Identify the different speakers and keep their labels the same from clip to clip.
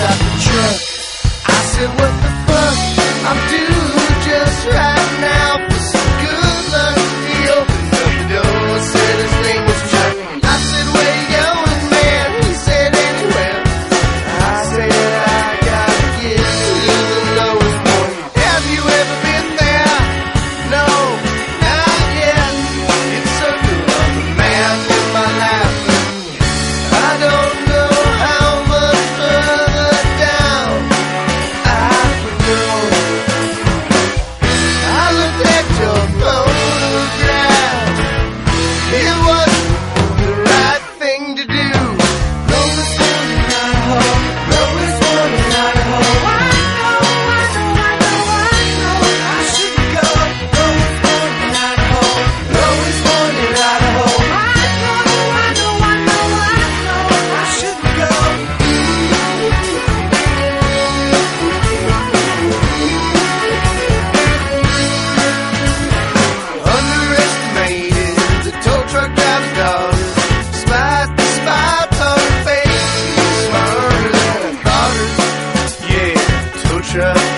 Speaker 1: stop the truck. I said, well,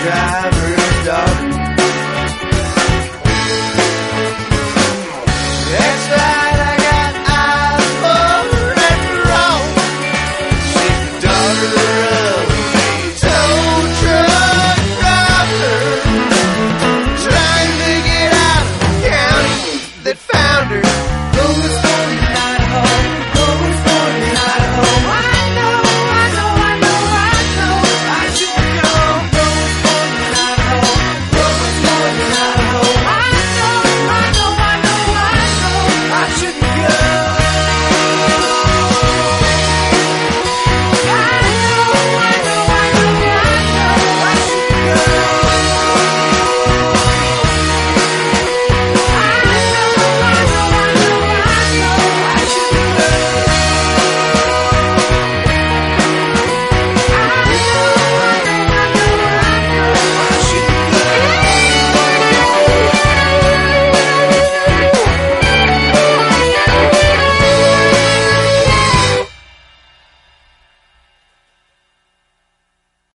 Speaker 1: drive.